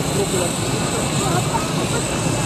黒くなって